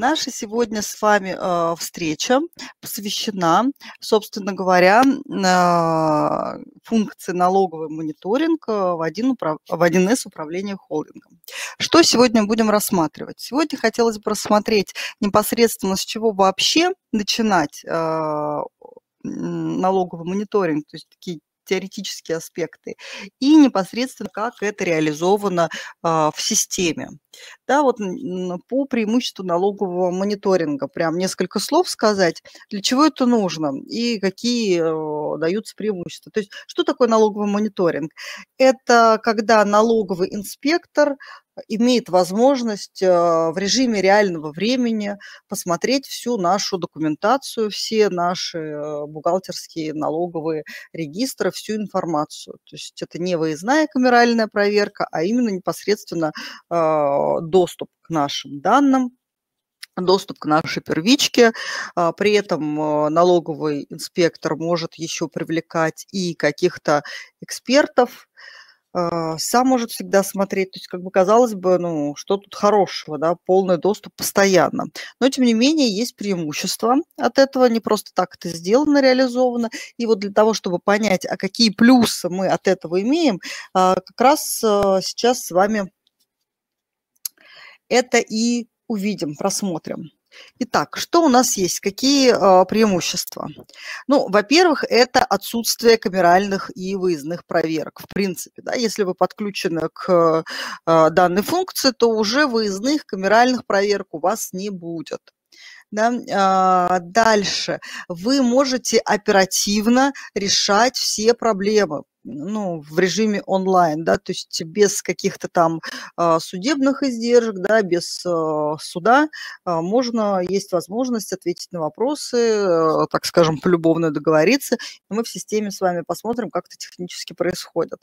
Наша сегодня с вами э, встреча посвящена, собственно говоря, э, функции налоговый мониторинг э, в, 1 управ... в 1С управления холдингом. Что сегодня будем рассматривать? Сегодня хотелось бы рассмотреть непосредственно с чего вообще начинать э, налоговый мониторинг, то есть такие теоретические аспекты, и непосредственно как это реализовано а, в системе. Да, вот по преимуществу налогового мониторинга прям несколько слов сказать, для чего это нужно и какие э, даются преимущества. То есть что такое налоговый мониторинг? Это когда налоговый инспектор имеет возможность а, в режиме реального времени посмотреть всю нашу документацию, все наши э, бухгалтерские налоговые регистры, всю информацию. То есть это не выездная камеральная проверка, а именно непосредственно а, доступ к нашим данным, доступ к нашей первичке. А, при этом налоговый инспектор может еще привлекать и каких-то экспертов, а, сам может всегда смотреть. То есть, как бы казалось бы, ну, что тут хорошего, да, полный доступ постоянно. Но, тем не менее, есть преимущества от этого, не просто так это сделано, реализовано. И вот для того, чтобы понять, а какие плюсы мы от этого имеем, а, как раз а, сейчас с вами это и увидим, просмотрим. Итак, что у нас есть? Какие э, преимущества? Ну, во-первых, это отсутствие камеральных и выездных проверок. В принципе, да, если вы подключены к э, данной функции, то уже выездных камеральных проверок у вас не будет. Да? А, дальше. Вы можете оперативно решать все проблемы ну, в режиме онлайн, да, то есть без каких-то там а, судебных издержек, да, без а, суда можно, есть возможность ответить на вопросы, так скажем, полюбовно договориться, мы в системе с вами посмотрим, как это технически происходит.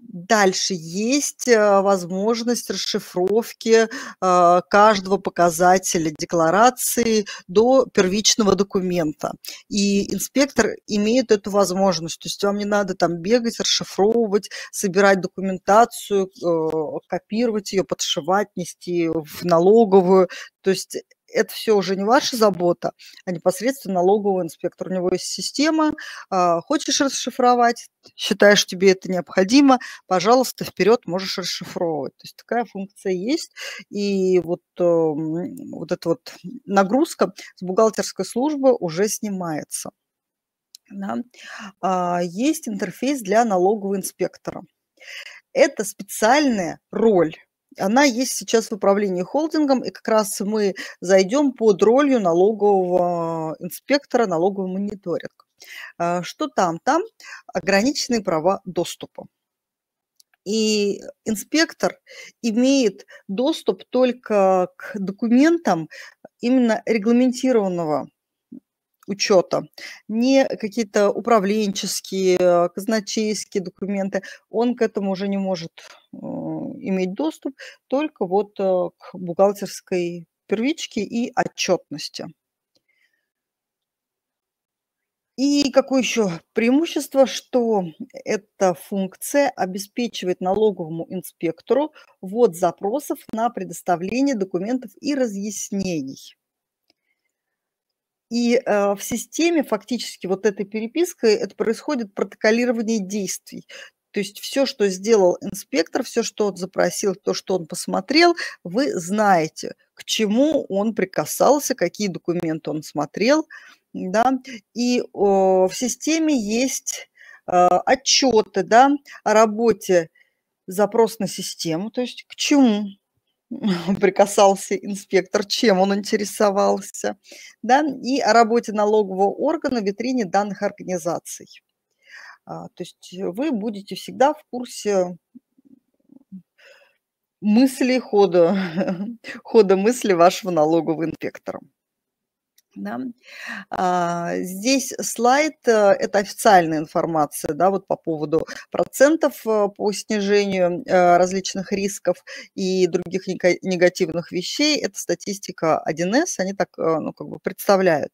Дальше есть э, возможность расшифровки э, каждого показателя декларации до первичного документа. И инспектор имеет эту возможность. То есть вам не надо там бегать, расшифровывать, собирать документацию, э, копировать ее, подшивать, нести в налоговую. То есть это все уже не ваша забота, а непосредственно налогового инспектора. У него есть система. А, хочешь расшифровать, считаешь, тебе это необходимо, пожалуйста, вперед можешь расшифровывать. То есть такая функция есть. И вот, эм, вот эта вот нагрузка с бухгалтерской службы уже снимается. Да. А, есть интерфейс для налогового инспектора. Это специальная роль она есть сейчас в управлении холдингом, и как раз мы зайдем под ролью налогового инспектора, налоговый мониторинг. А, что там? Там ограниченные права доступа. И инспектор имеет доступ только к документам именно регламентированного учета, не какие-то управленческие, казначейские документы, он к этому уже не может э, иметь доступ, только вот э, к бухгалтерской первичке и отчетности. И какое еще преимущество, что эта функция обеспечивает налоговому инспектору ввод запросов на предоставление документов и разъяснений. И э, в системе фактически вот этой перепиской это происходит протоколирование действий. То есть все, что сделал инспектор, все, что он запросил, то, что он посмотрел, вы знаете, к чему он прикасался, какие документы он смотрел. Да? И в системе есть э, отчеты да, о работе запрос на систему, то есть к чему прикасался инспектор, чем он интересовался, да, и о работе налогового органа в витрине данных организаций. А, то есть вы будете всегда в курсе мысли, хода, хода мысли вашего налогового инспектора. Да. А, здесь слайд э, – это официальная информация да, вот по поводу процентов э, по снижению э, различных рисков и других негативных вещей. Это статистика 1С, они так ну, как бы представляют,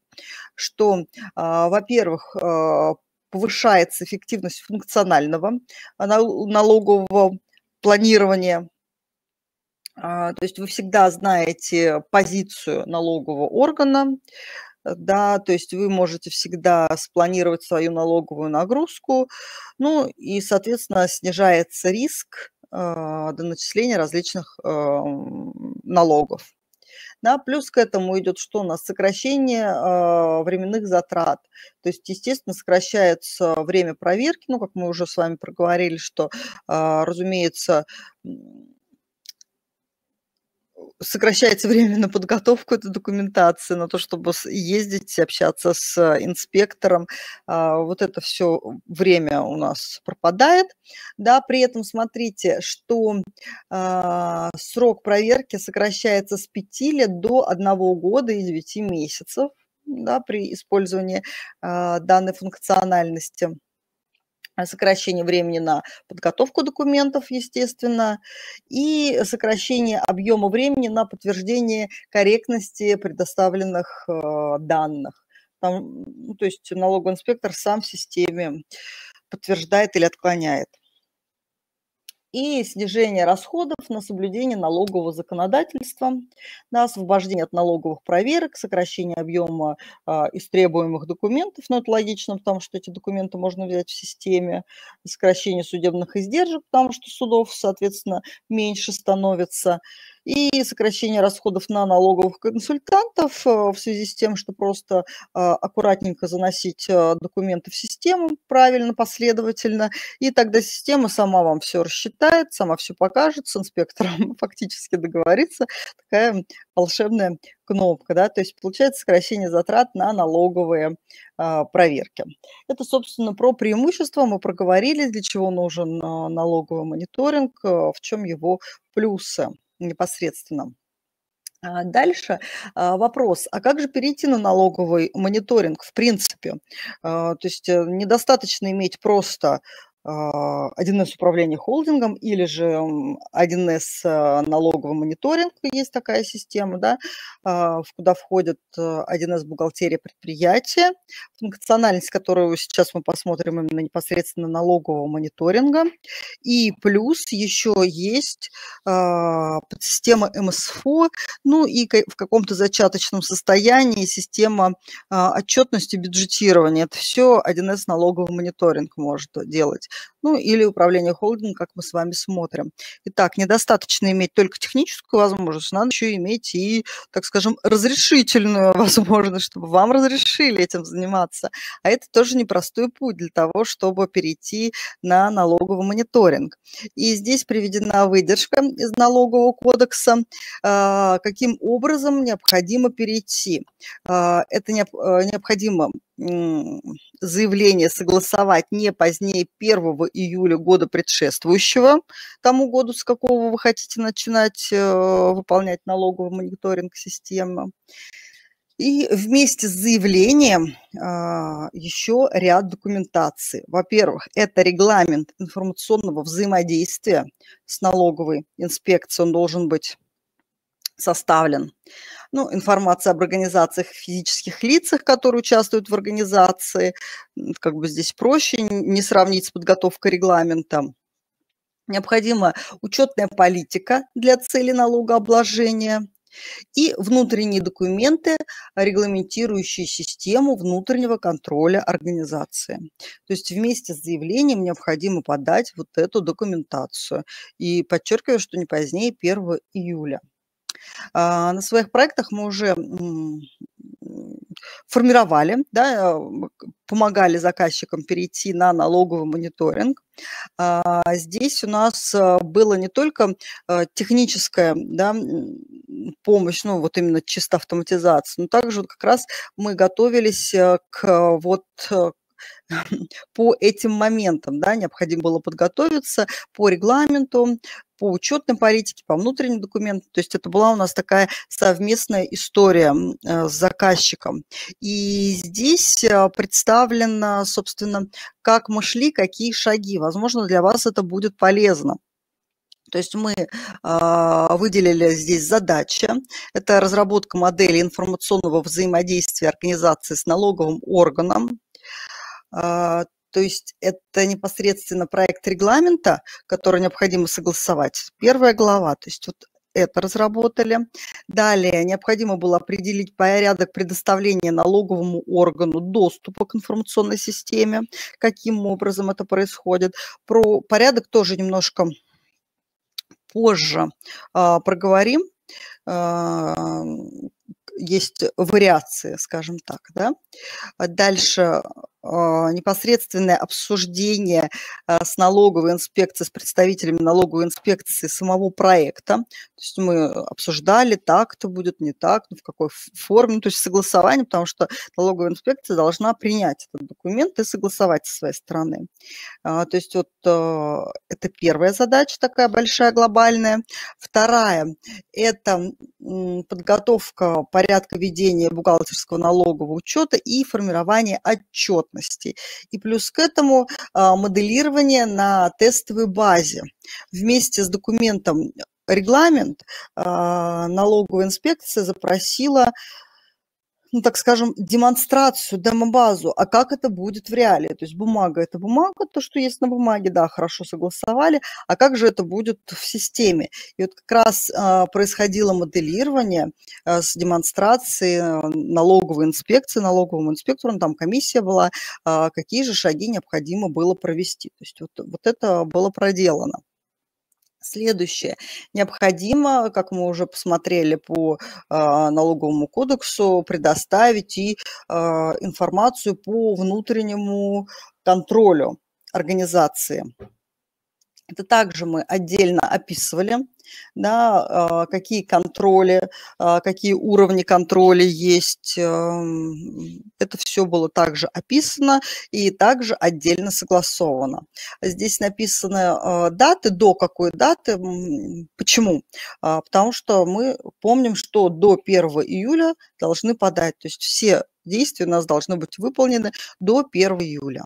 что, а, во-первых, повышается эффективность функционального налогового планирования А, то есть вы всегда знаете позицию налогового органа, да, то есть вы можете всегда спланировать свою налоговую нагрузку, ну и, соответственно, снижается риск а, до начисления различных налогов. Да, плюс к этому идет что у нас? Сокращение э, временных затрат. То есть, естественно, сокращается время проверки, ну, как мы уже с вами проговорили, что, э, разумеется, сокращается время на подготовку этой документации, на то, чтобы ездить, общаться с инспектором. А, вот это все время у нас пропадает. Да, при этом смотрите, что а, срок проверки сокращается с 5 лет до 1 года и 9 месяцев да, при использовании а, данной функциональности. Э, сокращение времени на подготовку документов, естественно, и сокращение объема времени на подтверждение корректности предоставленных э, данных. Там, ну, то есть налоговый инспектор сам в системе подтверждает или отклоняет и снижение расходов на соблюдение налогового законодательства, на освобождение от налоговых проверок, сокращение объема а, истребуемых документов, но это логично, потому что эти документы можно взять в системе, сокращение судебных издержек, потому что судов, соответственно, меньше становится, и сокращение расходов на налоговых консультантов э, в связи с тем, что просто а, аккуратненько заносить э, документы в систему правильно, последовательно, и тогда система сама вам все рассчитает, сама все покажет, с инспектором фактически договорится, такая волшебная кнопка, да, то есть получается сокращение затрат на налоговые проверки. Это, собственно, про преимущества. Мы проговорили, для чего нужен налоговый мониторинг, в чем его плюсы непосредственно. А дальше а, вопрос, а как же перейти на налоговый мониторинг в принципе? А, то есть э, недостаточно иметь просто 1С а, управление холдингом или же 1С а, налоговый мониторинг, есть такая система, да, а, куда входит 1С бухгалтерия предприятия, функциональность, которую сейчас мы посмотрим именно непосредственно налогового мониторинга. И плюс еще есть система МСФО, ну и в каком-то зачаточном состоянии система отчетности бюджетирования. Это все 1С налоговый мониторинг может делать ну или управление холдингом, как мы с вами смотрим. Итак, недостаточно иметь только техническую возможность, надо еще иметь и, так скажем, разрешительную возможность, чтобы вам разрешили этим заниматься. А это тоже непростой путь для того, чтобы перейти на налоговый мониторинг. И здесь приведена выдержка из налогового кодекса, а, каким образом необходимо перейти. А, это э, необходимо заявление согласовать не позднее 1 июля года предшествующего тому году, с какого вы хотите начинать э, выполнять налоговый мониторинг системы. И вместе с заявлением а, еще ряд документации. Во-первых, это регламент информационного взаимодействия с налоговой инспекцией, он должен быть составлен. Ну, информация об организациях физических лицах, которые участвуют в организации. Как бы здесь проще не сравнить с подготовкой регламента. Необходима учетная политика для цели налогообложения и внутренние документы, регламентирующие систему внутреннего контроля организации. То есть вместе с заявлением необходимо подать вот эту документацию. И подчеркиваю, что не позднее 1 июля. А, на своих проектах мы уже формировали, да, помогали заказчикам перейти на налоговый мониторинг. А, здесь у нас а, было не только техническая да, помощь, ну вот именно чисто автоматизация, но также вот как раз мы готовились к вот по этим моментам, да, необходимо было подготовиться по регламенту, по учетной политике, по внутренним документам. То есть это была у нас такая совместная история э, с заказчиком. И здесь э, представлено, собственно, как мы шли, какие шаги. Возможно, для вас это будет полезно. То есть мы э, выделили здесь задачи. Это разработка модели информационного взаимодействия организации с налоговым органом. А, то есть это непосредственно проект регламента, который необходимо согласовать. Первая глава. То есть вот это разработали. Далее необходимо было определить порядок предоставления налоговому органу доступа к информационной системе, каким образом это происходит. Про порядок тоже немножко позже а, проговорим. А, есть вариации, скажем так, да. Дальше а, непосредственное обсуждение а, с налоговой инспекцией, с представителями налоговой инспекции самого проекта. То есть мы обсуждали, так это будет, не так, ну, в какой форме, ну, то есть согласование, потому что налоговая инспекция должна принять этот документ и согласовать со своей стороны. А, то есть вот это первая задача такая большая, глобальная. Вторая – это подготовка порядка ведения бухгалтерского налогового учета и формирование отчетности. И плюс к этому а, моделирование на тестовой базе. Вместе с документом регламент а, налоговая инспекция запросила ну, так скажем, демонстрацию, демобазу, а как это будет в реале. То есть бумага – это бумага, то, что есть на бумаге, да, хорошо согласовали, а как же это будет в системе. И вот как раз а, происходило моделирование а, с демонстрацией а, налоговой инспекции, налоговым инспектором, там комиссия была, а, какие же шаги необходимо было провести. То есть вот, вот это было проделано. Следующее. Необходимо, как мы уже посмотрели по а, налоговому кодексу, предоставить и а, информацию по внутреннему контролю организации. Это также мы отдельно описывали, да, а, какие контроли, а, какие уровни контроля есть. Эм, это все было также описано и также отдельно согласовано. Здесь написаны а, даты, до какой даты. Почему? Потому что мы помним, что до 1 июля должны подать. То есть все действия у нас должны быть выполнены до 1 июля.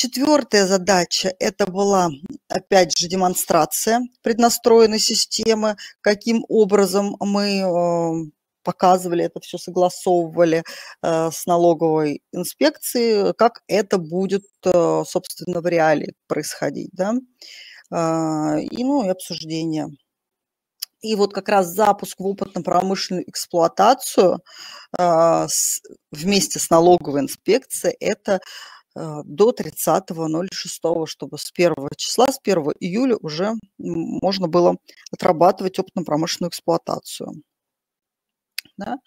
Четвертая задача – это была, опять же, демонстрация преднастроенной системы, каким образом мы э, показывали это все, согласовывали э, с налоговой инспекцией, как это будет, э, собственно, в реале происходить, да, и, ну, и обсуждение. И вот как раз запуск в опытно-промышленную эксплуатацию вместе с налоговой инспекцией – это до 30.06, чтобы с 1 числа, с 1 июля уже можно было отрабатывать опытно-промышленную эксплуатацию. Да?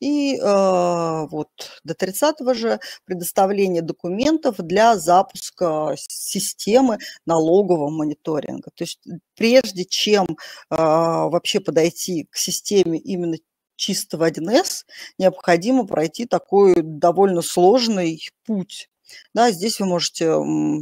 И э, вот до 30 же предоставление документов для запуска системы налогового мониторинга. То есть прежде чем э, вообще подойти к системе именно чистого 1С, необходимо пройти такой довольно сложный путь да, здесь вы можете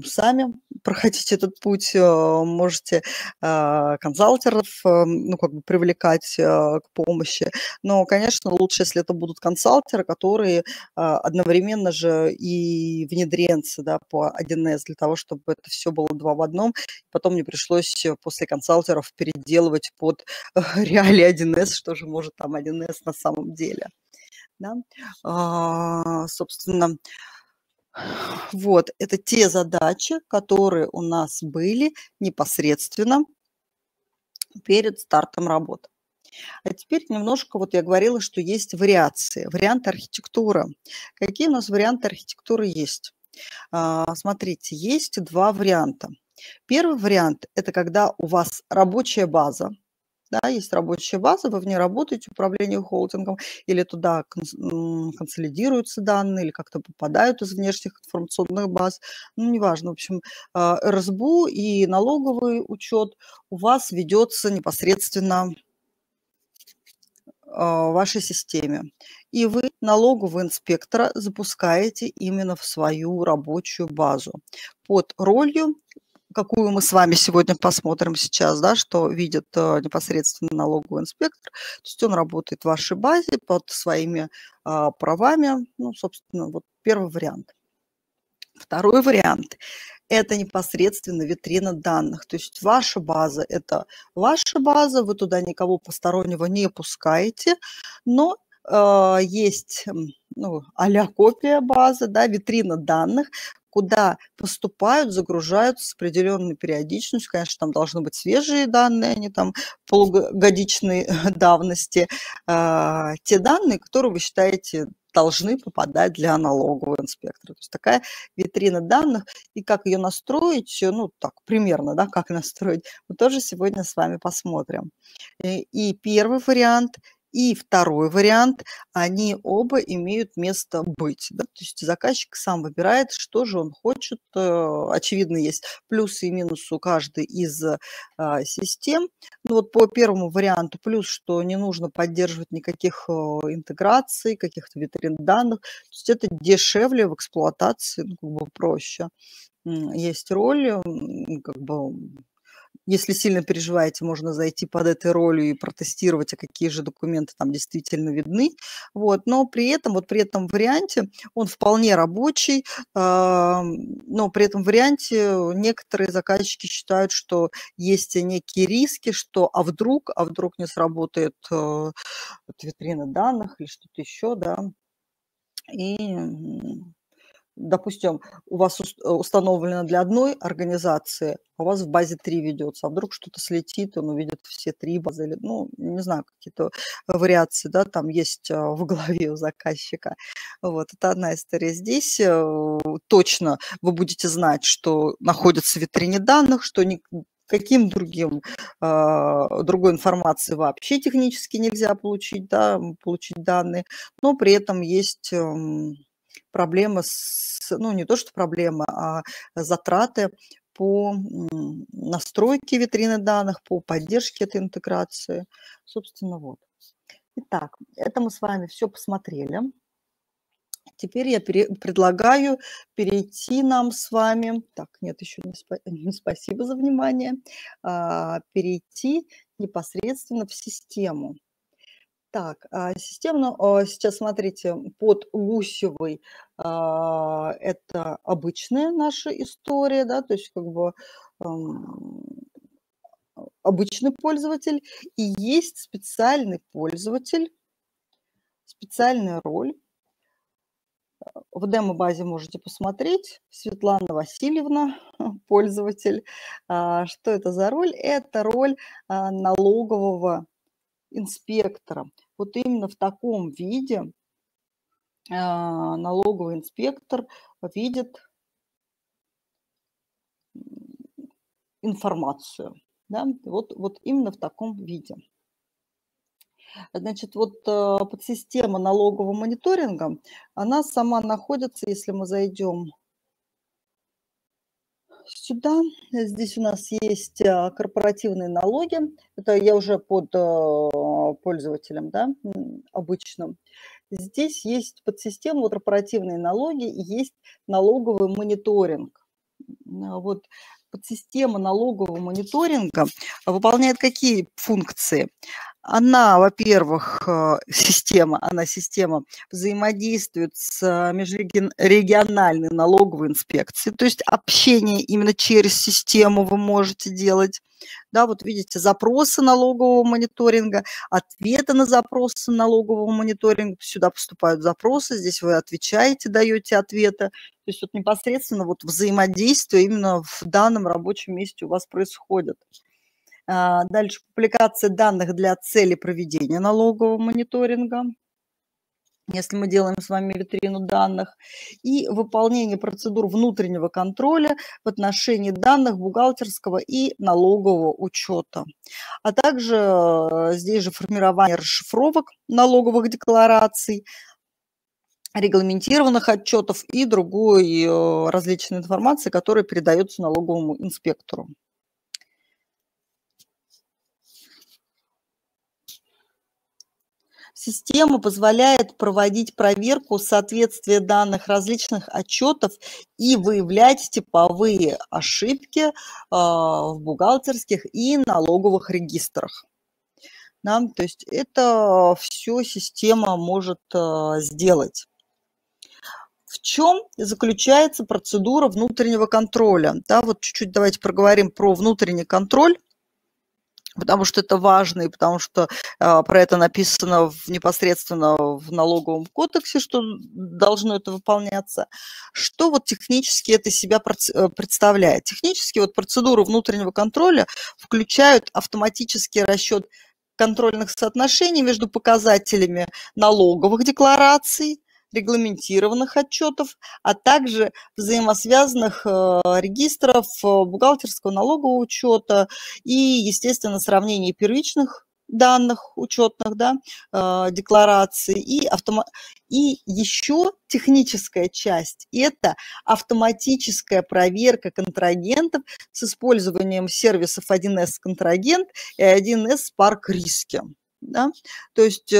сами проходить этот путь, э, можете а, консалтеров, э, ну, как бы привлекать э, к помощи. Но, конечно, лучше, если это будут консалтеры, которые одновременно же и внедренцы, да, по 1С, для того, чтобы это все было два в одном. Потом мне пришлось после консалтеров переделывать под реалии 1С, что же может там 1С на самом деле. Да? А, собственно, вот, это те задачи, которые у нас были непосредственно перед стартом работы. А теперь немножко, вот я говорила, что есть вариации, варианты архитектуры. Какие у нас варианты архитектуры есть? А, смотрите, есть два варианта. Первый вариант – это когда у вас рабочая база, да, есть рабочая база, вы в ней работаете, управление холдингом, или туда консолидируются данные, или как-то попадают из внешних информационных баз, ну, неважно, в общем, а, РСБУ и налоговый учет у вас ведется непосредственно а, в вашей системе. И вы налогового инспектора запускаете именно в свою рабочую базу под ролью какую мы с вами сегодня посмотрим сейчас, да, что видит э, непосредственно налоговый инспектор. То есть он работает в вашей базе под своими а, правами. Ну, собственно, вот первый вариант. Второй вариант – это непосредственно витрина данных. То есть ваша база – это ваша база, вы туда никого постороннего не пускаете, но э, есть ну, а копия базы, да, витрина данных, куда поступают, загружаются с определенной периодичностью. Конечно, там должны быть свежие данные, они там полугодичной давности. Э, те данные, которые вы считаете должны попадать для налогового инспектора. То есть такая витрина данных, и как ее настроить, ну, так, примерно, да, как настроить, мы тоже сегодня с вами посмотрим. И, и первый вариант – и второй вариант, они оба имеют место быть. Да? То есть заказчик сам выбирает, что же он хочет. Э, очевидно, есть плюсы и минусы у каждой из а, систем. Ну вот по первому варианту плюс, что не нужно поддерживать никаких э, интеграций, каких-то витрин данных. То есть это дешевле в эксплуатации, ну, как бы проще. Есть роль, как бы если сильно переживаете, можно зайти под этой ролью и протестировать, а какие же документы там действительно видны. Вот. Но при этом, вот при этом варианте, он вполне рабочий, но при этом варианте некоторые заказчики считают, что есть некие риски, что а вдруг, а вдруг не сработает э, витрина данных или что-то еще, да, и допустим, у вас э, установлено для одной организации, а у вас в базе три ведется, а вдруг что-то слетит, он увидит все три базы, или, ну, не знаю, какие-то вариации, да, там есть а, в голове у заказчика. Вот, это одна история. Здесь э, точно вы будете знать, что находится в витрине данных, что ни, каким другим, э, другой информации вообще технически нельзя получить, да, получить данные, но при этом есть э, проблемы с, ну не то что проблемы, а затраты по настройке витрины данных, по поддержке этой интеграции. Собственно, вот. Итак, это мы с вами все посмотрели. Теперь я пере, предлагаю перейти нам с вами, так, нет, еще не, спа, не спасибо за внимание, а, перейти непосредственно в систему. Так, а, системно, а, сейчас смотрите, под Гусевой а, это обычная наша история, да, то есть как бы обычный пользователь, и есть специальный пользователь, специальная роль. В демо-базе можете посмотреть. Светлана Васильевна, пользователь. Что это за роль? Это роль налогового инспектора. Вот именно в таком виде а, налоговый инспектор видит информацию. Да? Вот, вот именно в таком виде. Значит, вот э, подсистема налогового мониторинга, она сама находится, если мы зайдем сюда. Здесь у нас есть а, корпоративные налоги. Это я уже под а, пользователем, да, обычным. Здесь есть подсистема корпоративные налоги есть налоговый мониторинг. Вот подсистема налогового мониторинга выполняет какие функции? Она, во-первых, э, система, она система взаимодействует с межрегиональной налоговой инспекцией, то есть общение именно через систему вы можете делать. Да, вот видите, запросы налогового мониторинга, ответы на запросы налогового мониторинга. Сюда поступают запросы, здесь вы отвечаете, даете ответы. То есть вот непосредственно вот взаимодействие именно в данном рабочем месте у вас происходит. А, дальше публикация данных для цели проведения налогового мониторинга если мы делаем с вами витрину данных, и выполнение процедур внутреннего контроля в отношении данных бухгалтерского и налогового учета, а также э, здесь же формирование расшифровок налоговых деклараций, регламентированных отчетов и другой э, различной информации, которая передается налоговому инспектору. Система позволяет проводить проверку соответствия данных различных отчетов и выявлять типовые ошибки а, в бухгалтерских и налоговых регистрах. Да, то есть это все система может а, сделать. В чем заключается процедура внутреннего контроля? Да, вот чуть-чуть давайте проговорим про внутренний контроль. Потому что это важно, и потому что э, про это написано в, непосредственно в налоговом кодексе, что должно это выполняться. Что вот технически это себя э, представляет? Технически вот процедуру внутреннего контроля включают автоматический расчет контрольных соотношений между показателями налоговых деклараций, регламентированных отчетов, а также взаимосвязанных э, регистров э, бухгалтерского налогового учета и, естественно, сравнение первичных данных учетных, да, э, деклараций и, автома... и еще техническая часть – это автоматическая проверка контрагентов с использованием сервисов 1С контрагент и 1С парк риски. Да? То есть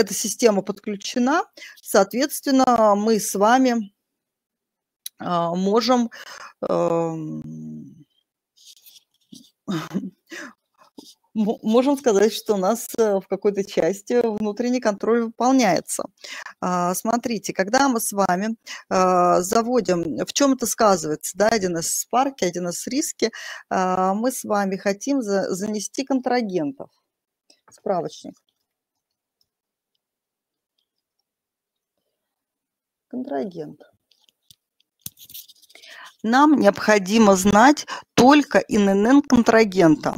эта система подключена, соответственно, мы с вами а, можем эм, можем сказать, что у нас э, в какой-то части внутренний контроль выполняется. А, смотрите, когда мы с вами а, заводим, в чем это сказывается, да, один из спарки, один из риски, мы с вами хотим занести контрагентов, справочник. Контрагент. Нам необходимо знать только ИНН контрагента.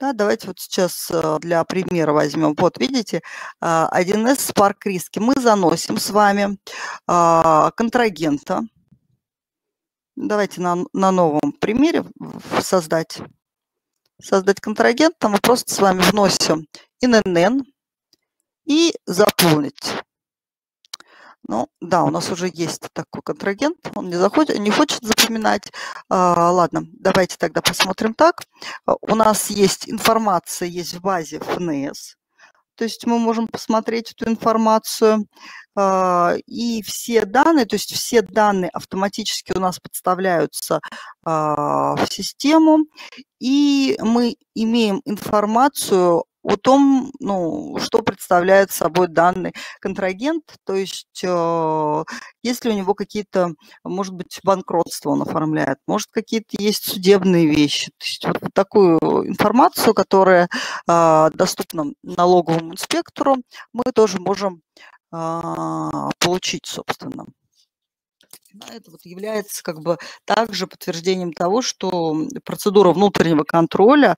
Да, давайте вот сейчас э, для примера возьмем. Вот видите, 1С Spark риски. Мы заносим с вами а, контрагента. Давайте на, на новом примере создать. Создать контрагента мы просто с вами вносим ИНН и заполнить. Ну, да, у нас уже есть такой контрагент, он не, заходит, не хочет запоминать. А, ладно, давайте тогда посмотрим так. А, у нас есть информация, есть в базе ФНС, то есть мы можем посмотреть эту информацию. А, и все данные, то есть все данные автоматически у нас подставляются а, в систему, и мы имеем информацию о том, ну, что представляет собой данный контрагент, то есть э, если у него какие-то, может быть, банкротство он оформляет, может, какие-то есть судебные вещи. То есть вот такую информацию, которая э, доступна налоговому инспектору, мы тоже можем э, получить, собственно. Это вот является как бы также подтверждением того, что процедура внутреннего контроля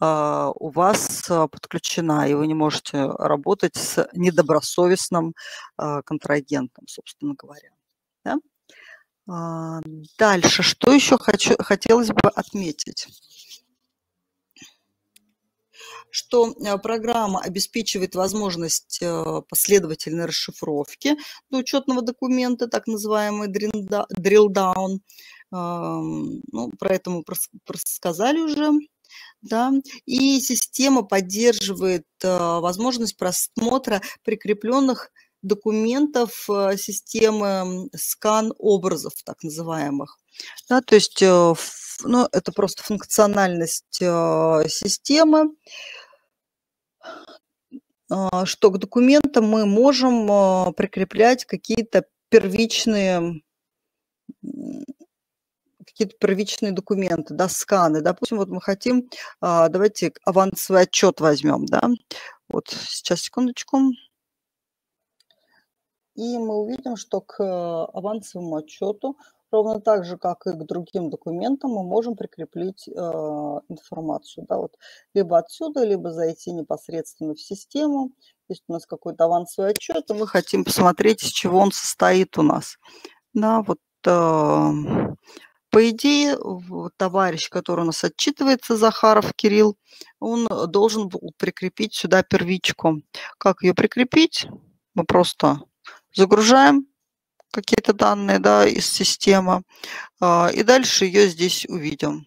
э, у вас а, подключена, и вы не можете работать с недобросовестным э, контрагентом, собственно говоря. Да? А, дальше, что еще хочу, хотелось бы отметить? Что э, программа обеспечивает возможность э, последовательной расшифровки до учетного документа, так называемый drill down. Ну, про это мы рассказали уже. Да, и система поддерживает э, возможность просмотра прикрепленных документов системы скан образов, так называемых. Да, то есть ну, это просто функциональность системы. А, что к документам мы можем прикреплять какие-то первичные какие-то первичные документы, да, сканы. Допустим, вот мы хотим, а, давайте авансовый отчет возьмем, да. Вот сейчас, секундочку. И мы увидим, что к авансовому отчету Ровно так же, как и к другим документам, мы можем прикрепить э, информацию. Да, вот, либо отсюда, либо зайти непосредственно в систему. Есть у нас какой-то авансовый отчет, и мы хотим посмотреть, из чего он состоит у нас. Да, вот, э, по идее, товарищ, который у нас отчитывается, Захаров Кирилл, он должен был прикрепить сюда первичку. Как ее прикрепить? Мы просто загружаем какие-то данные да, из системы. А, и дальше ее здесь увидим.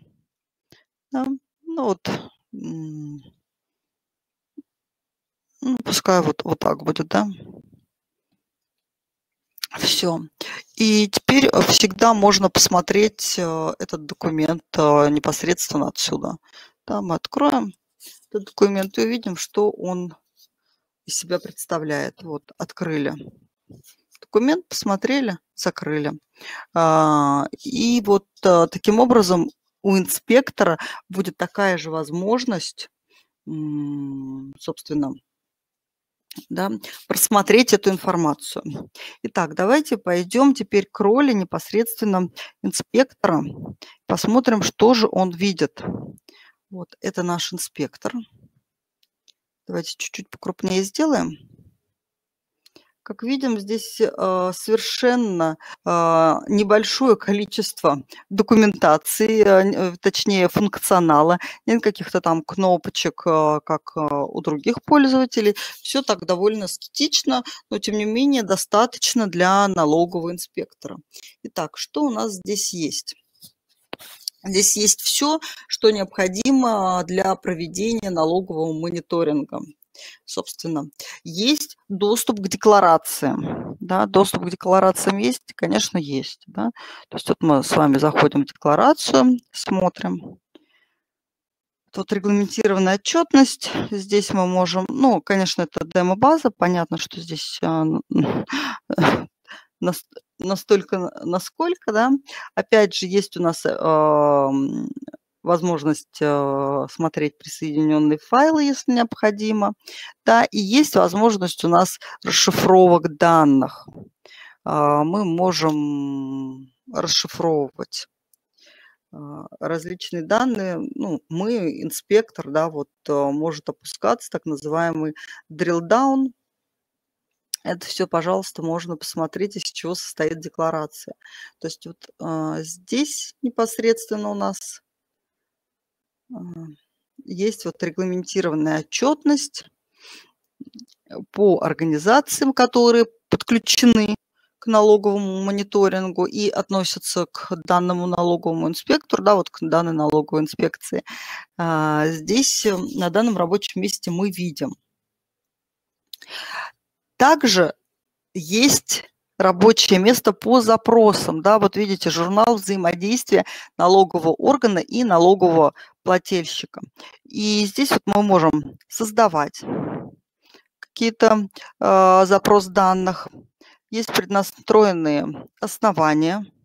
Да? Ну вот, ну, пускай вот, вот так будет, да. Все. И теперь э, всегда можно посмотреть э, этот документ э, непосредственно отсюда. Да, мы откроем этот документ и увидим, что он из себя представляет. Вот, открыли документ, посмотрели, закрыли. А, и вот а, таким образом у инспектора будет такая же возможность, собственно, да, просмотреть эту информацию. Итак, давайте пойдем теперь к роли непосредственно инспектора. Посмотрим, что же он видит. Вот, это наш инспектор. Давайте чуть-чуть покрупнее сделаем. Как видим, здесь э, совершенно э, небольшое количество документации, э, точнее функционала, нет каких-то там кнопочек, как у других пользователей. Все так довольно скетично, но тем не менее достаточно для налогового инспектора. Итак, что у нас здесь есть? Здесь есть все, что необходимо для проведения налогового мониторинга собственно. Есть доступ к декларациям. Да, доступ к декларациям есть, конечно, есть. Да. То есть вот мы с вами заходим в декларацию, смотрим. Тут регламентированная отчетность. Здесь мы можем, ну, конечно, это демо-база. Понятно, что здесь а, настолько, насколько, да. Опять же, есть у нас возможность э, смотреть присоединенные файлы, если необходимо. Да, и есть возможность у нас расшифровок данных. Э, мы можем расшифровывать э, различные данные. Ну, мы, инспектор, да, вот э, может опускаться так называемый drill down. Это все, пожалуйста, можно посмотреть, из чего состоит декларация. То есть вот э, здесь непосредственно у нас есть вот регламентированная отчетность по организациям, которые подключены к налоговому мониторингу и относятся к данному налоговому инспектору, да, вот к данной налоговой инспекции. А, здесь э, на данном рабочем месте мы видим. Также есть рабочее место по запросам. Да, вот видите, журнал взаимодействия налогового органа и налогового плательщика. И здесь вот мы можем создавать какие-то э, запрос данных. Есть преднастроенные основания –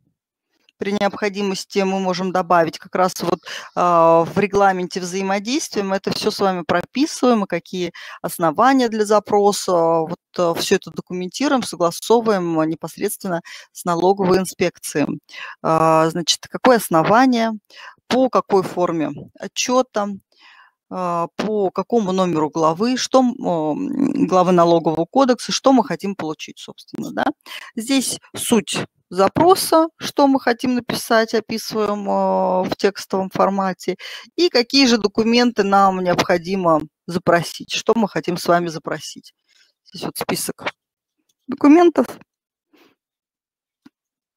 при необходимости мы можем добавить как раз вот а, в регламенте взаимодействия. Мы это все с вами прописываем, и какие основания для запроса. Вот а, все это документируем, согласовываем непосредственно с налоговой инспекцией. А, значит, какое основание, по какой форме отчета, по какому номеру главы, что, главы налогового кодекса, что мы хотим получить, собственно. Да? Здесь суть запроса, что мы хотим написать, описываем а, в текстовом формате, и какие же документы нам необходимо запросить, что мы хотим с вами запросить. Здесь вот список документов.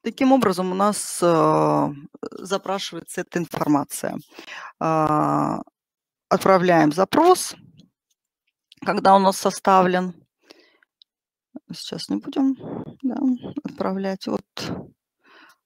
Таким образом у нас а, запрашивается эта информация. А, отправляем запрос, когда у нас составлен сейчас не будем да, отправлять. Вот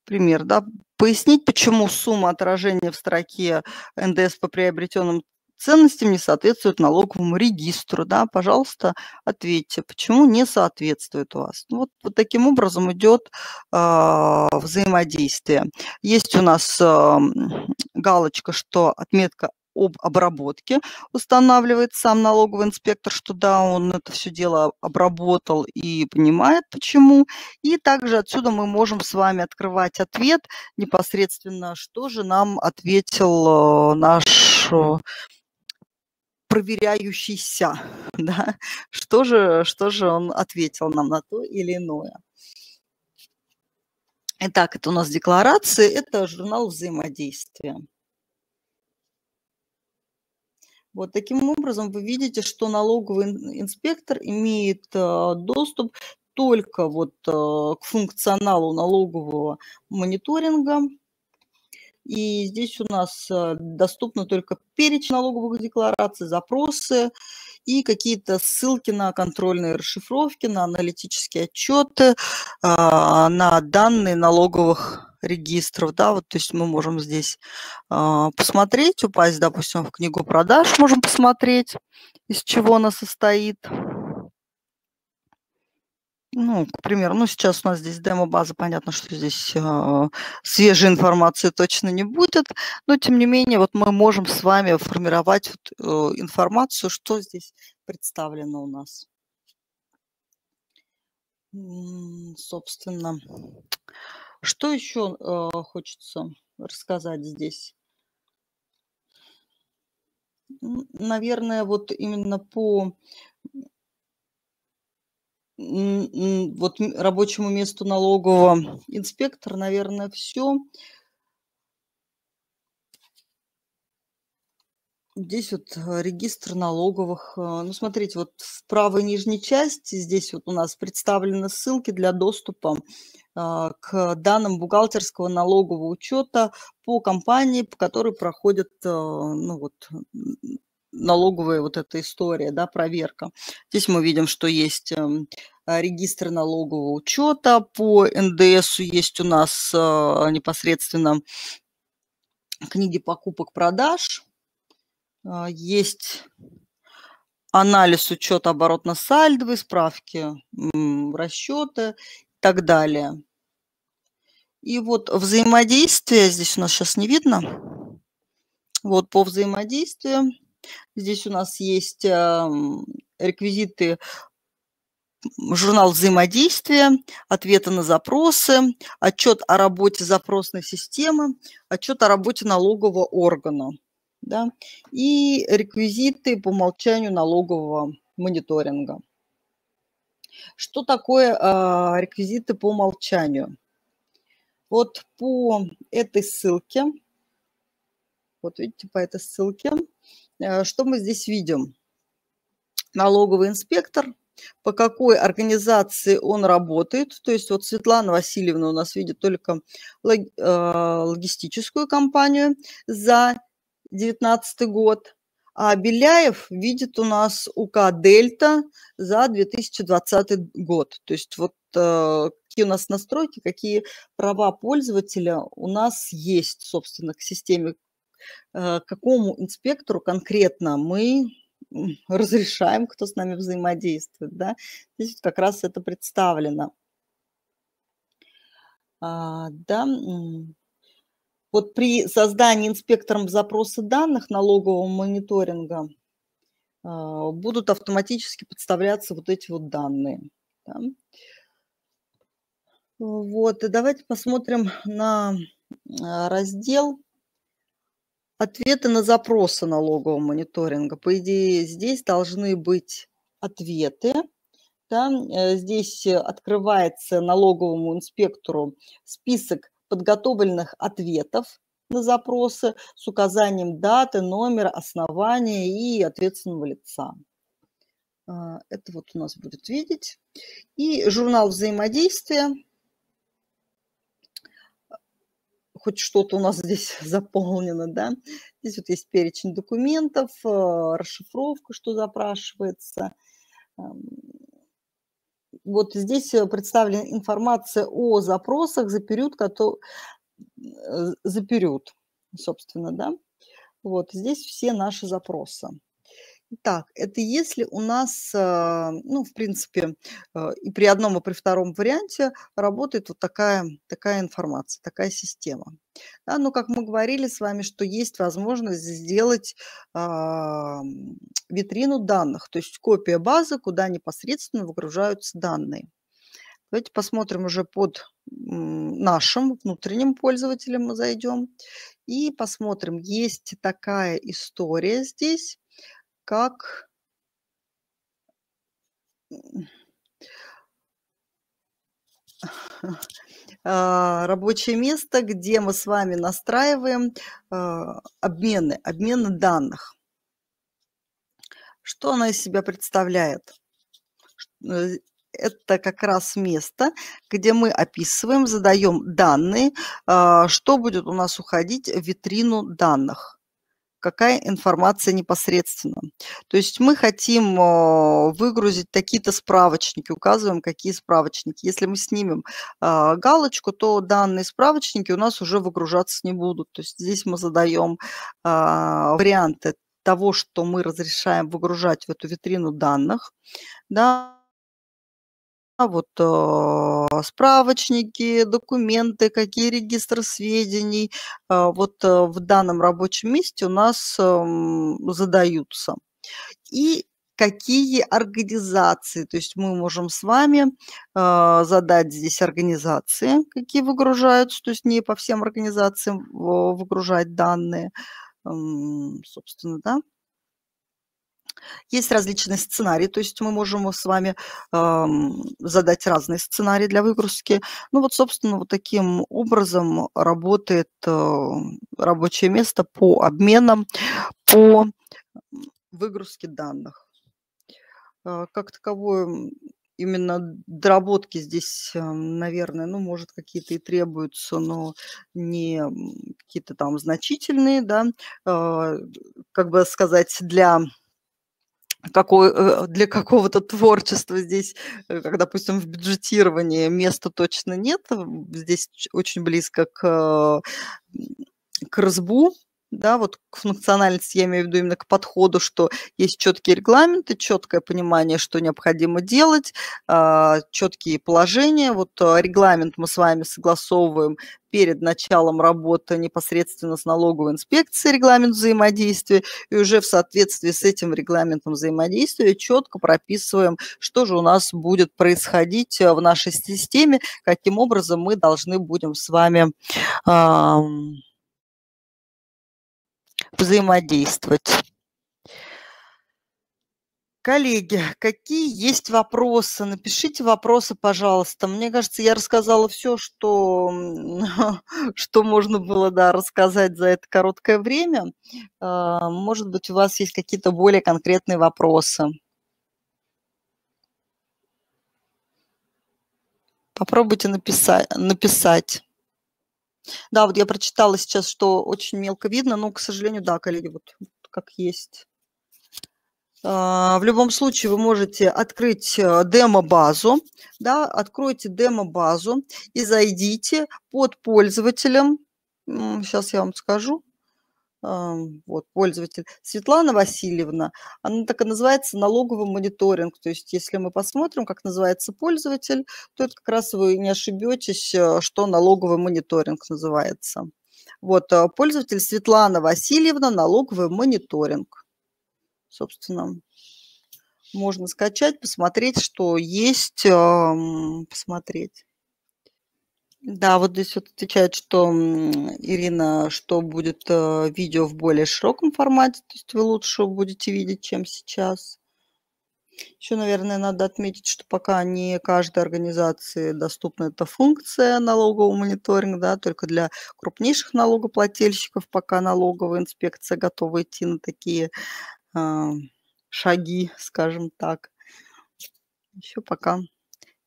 пример, да, пояснить, почему сумма отражения в строке НДС по приобретенным ценностям не соответствует налоговому регистру, да, пожалуйста, ответьте, почему не соответствует у вас. Ну, вот, вот таким образом идет э, взаимодействие. Есть у нас э, галочка, что отметка об обработке устанавливает сам налоговый инспектор, что да, он это все дело обработал и понимает почему. И также отсюда мы можем с вами открывать ответ непосредственно, что же нам ответил э, наш э, проверяющийся, да, что же, что же он ответил нам на то или иное. Итак, это у нас декларации, это журнал взаимодействия. Вот таким образом вы видите, что налоговый инспектор имеет э, доступ только вот э, к функционалу налогового мониторинга. И здесь у нас э, доступно только перечень налоговых деклараций, запросы и какие-то ссылки на контрольные расшифровки, на аналитические отчеты, а, на данные налоговых регистров, да, вот, то есть мы можем здесь э, посмотреть, упасть, допустим, в книгу продаж, можем посмотреть, из чего она состоит. Ну, к примеру, ну, сейчас у нас здесь демо-база, понятно, что здесь э, свежей информации точно не будет, но тем не менее вот мы можем с вами формировать вот, э, информацию, что здесь представлено у нас. Собственно, что еще э, хочется рассказать здесь? Наверное, вот именно по вот рабочему месту налогового инспектора, наверное, все. Здесь вот э, регистр налоговых. Э, ну, смотрите, вот в правой нижней части здесь вот у нас представлены ссылки для доступа к данным бухгалтерского налогового учета по компании, по которой проходит э, ну, вот, налоговая вот эта история, да, проверка. Здесь мы видим, что есть эм, регистр налогового учета, по НДС есть у нас непосредственно книги покупок-продаж, а, есть анализ учета оборотно-сальдовой, справки, расчеты так далее. И вот взаимодействие, здесь у нас сейчас не видно, вот по взаимодействию, здесь у нас есть реквизиты журнал взаимодействия, ответы на запросы, отчет о работе запросной системы, отчет о работе налогового органа да, и реквизиты по умолчанию налогового мониторинга. Что такое э, реквизиты по умолчанию? Вот по этой ссылке, вот видите, по этой ссылке, э, что мы здесь видим? Налоговый инспектор, по какой организации он работает. То есть вот Светлана Васильевна у нас видит только а, логистическую компанию за 2019 год, а Беляев видит у нас УК «Дельта» за 2020 год. То есть вот э, какие у нас настройки, какие права пользователя у нас есть, собственно, к системе, э, какому инспектору конкретно мы разрешаем, кто с нами взаимодействует. Да? Здесь как раз это представлено. А, да, вот при создании инспектором запроса данных налогового мониторинга а, будут автоматически подставляться вот эти вот данные. Да. Вот, и давайте посмотрим на а, раздел ответы на запросы налогового мониторинга. По идее, здесь должны быть ответы. Да. Э, здесь открывается налоговому инспектору список подготовленных ответов на запросы с указанием даты, номера, основания и ответственного лица. А, это вот у нас будет видеть. И журнал взаимодействия. Хоть что-то у нас здесь заполнено, да. Здесь вот есть перечень документов, а, расшифровка, что запрашивается, вот здесь э, представлена информация о запросах за период, который, э, за период, собственно, да. Вот здесь все наши запросы. Так, это если у нас, э, ну, в принципе, и при одном, и при втором варианте работает вот такая, такая информация, такая система. Да, но, как мы говорили с вами, что есть возможность сделать а, витрину данных, то есть копия базы, куда непосредственно выгружаются данные. Давайте посмотрим уже под нашим внутренним пользователем мы зайдем и посмотрим, есть такая история здесь, как а, рабочее место, где мы с вами настраиваем а, обмены, обмены данных. Что она из себя представляет? Э, это как раз место, где мы описываем, задаем данные, а, что будет у нас уходить в витрину данных какая информация непосредственно. То есть мы хотим а, выгрузить такие-то справочники, указываем, какие справочники. Если мы снимем а, галочку, то данные справочники у нас уже выгружаться не будут. То есть здесь мы задаем варианты того, что мы разрешаем выгружать в эту витрину данных, да, вот э, справочники, документы, какие регистры сведений э, вот э, в данном рабочем месте у нас эм, задаются. И какие организации, то есть мы можем с вами задать здесь организации, какие выгружаются, то есть не по всем организациям выгружать данные, собственно, да. Есть различные сценарии, то есть мы можем с вами э, задать разные сценарии для выгрузки. Ну вот, собственно, вот таким образом работает э, рабочее место по обменам, по выгрузке данных. Э, как таковое именно доработки здесь, наверное, ну, может, какие-то и требуются, но не какие-то там значительные, да, э, как бы сказать, для какой, э, для какого-то творчества здесь, э, как, допустим, в бюджетировании места точно нет. Здесь очень близко к, к РСБУ, да, вот к функциональности я имею в виду именно к подходу, что есть четкие регламенты, четкое понимание, что необходимо делать, а, четкие положения. Вот а, регламент мы с вами согласовываем перед началом работы непосредственно с налоговой инспекцией, регламент взаимодействия, и уже в соответствии с этим регламентом взаимодействия четко прописываем, что же у нас будет происходить а, в нашей системе, каким образом мы должны будем с вами взаимодействовать. Коллеги, какие есть вопросы? Напишите вопросы, пожалуйста. Мне кажется, я рассказала все, что, что можно было да, рассказать за это короткое время. А, может быть, у вас есть какие-то более конкретные вопросы. Попробуйте написать. написать. Да, вот я прочитала сейчас, что очень мелко видно, но, к сожалению, да, коллеги, вот как есть. А, в любом случае вы можете открыть э, демо-базу, да, откройте демо-базу и зайдите под пользователем, сейчас я вам скажу, вот, пользователь, Светлана Васильевна, она так и называется налоговый мониторинг. То есть если мы посмотрим, как называется пользователь, то это как раз вы не ошибетесь, э, что налоговый мониторинг называется. Вот, э, пользователь Светлана Васильевна, налоговый мониторинг. Собственно, можно скачать, посмотреть, что есть, посмотреть. Да, вот здесь вот отвечает, что Ирина, что будет э, видео в более широком формате, то есть вы лучше будете видеть, чем сейчас. Еще, наверное, надо отметить, что пока не каждой организации доступна эта функция налогового мониторинга, да, только для крупнейших налогоплательщиков пока налоговая инспекция готова идти на такие э, шаги, скажем так. Еще пока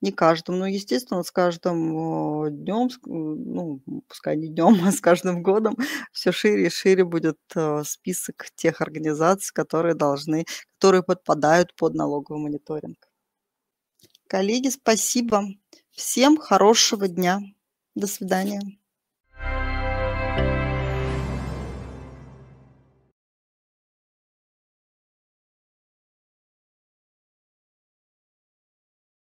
не каждым, но, естественно, с каждым э, днем, ну, пускай не днем, а с каждым годом все шире и шире будет э, список тех организаций, которые должны, которые подпадают под налоговый мониторинг. Коллеги, спасибо. Всем хорошего дня. До свидания.